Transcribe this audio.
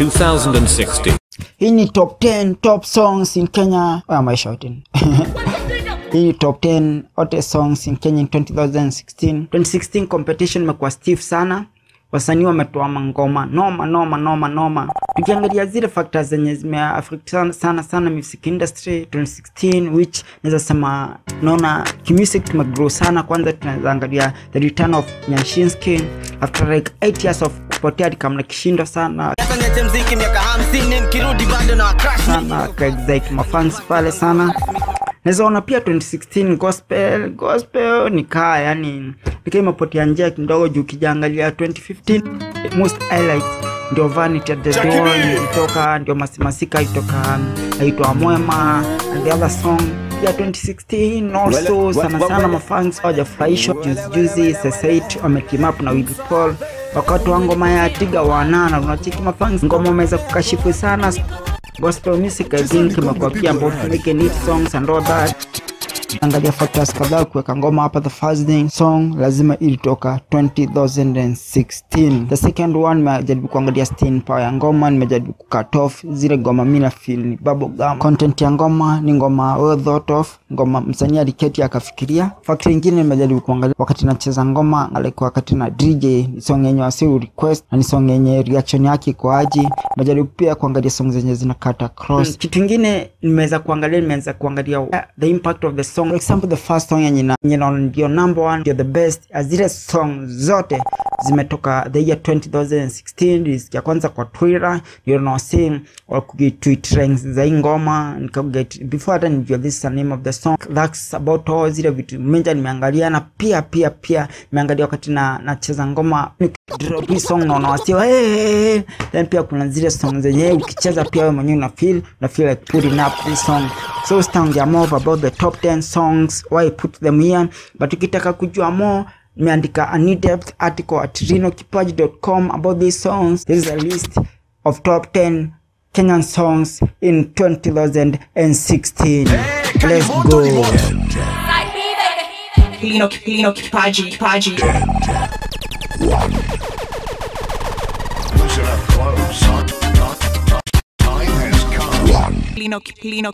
2016. hii ni top 10 top songs in kenya. Am I shouting? hii ni top 10 hottest songs in kenya in 2016 2016 competition imekuwa stiff sana. Wasanii wametoa mangoma. Noma noma noma noma. Tukiangalia zile factors zenye zimeaffect sana sana, sana music industry 2016 which naweza sema naona kimusic tumegrow sana. Kwanza tunaweza angalia the return of nyashinski after like 8 years of kupotea alikamna kishindo sana. Sana kaexite mafans pale sana. Naweza ona pia 2016 gospel gospel nikaa yani nikaa imepotea njia kidogo juu kijaangalia 2015 most highlights ndio vanity at the door ilitoka ndio masimasika ilitoka aitwa mwema and the other song pia 2016 also sana sana mafans hawajafurahishwa juzi juzi sesait wametimap na Willy Paul. Wakati wa ngoma ya tiga wanana unacheki mafans? Ngoma umeweza kukashifu sana. Gospel music I think imekuwa pia about making songs and all that angalia factors kadhaa kuweka ngoma hapa the first thing song lazima ilitoka 2016 the second one nimejaribu kuangalia staying power ya ngoma nimejaribu kucut off zile ngoma mimi na feel ni bubblegum content ya ngoma ni ngoma well thought of ngoma msanii aliketi akafikiria. Factor ingine nimejaribu kuangalia wakati nacheza ngoma like wakati na DJ ni song yenye wasi request na ni song yenye reaction yake iko aje. Nimejaribu pia kuangalia song zenye zinakata cross. Kitu ingine nimeweza kuangalia nimeweza kuangalia uh, the impact of the song for example the first song yenye na- yenye ndio number one ndio the best. Zile song zote zimetoka the year 2016 ya kwanza kwa twitter ndio nawasi wakugitweet ranks za ngoma nikaget before hata nijua this is the name of the song that's about all. Zile vitu menja nimeangalia na pia pia pia nimeangalia wakati na nacheza ngoma. Drop song naona wasio hey, hey, hey. then pia kuna zile song zenye ukicheza pia wewe mwenyewe una feel una feel like putting up this song so sitaongea more about the top 10 songs why I put them here. But ukitaka kujua more nimeandika an in-depth article at rinokipaji.com about these songs. This is a list of top 10 kenyan songs in 2016 let's go. Rino Kipaji, Kipaji. Lino, Lino.